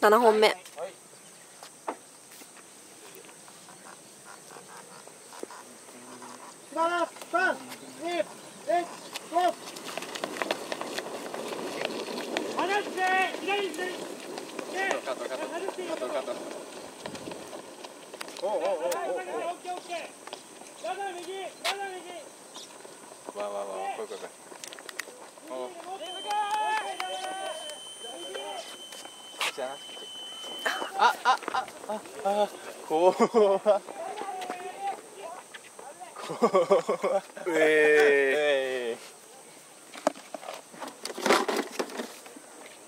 7本目。わわわこいこいこいじゃああああああ怖っ怖っえー、えー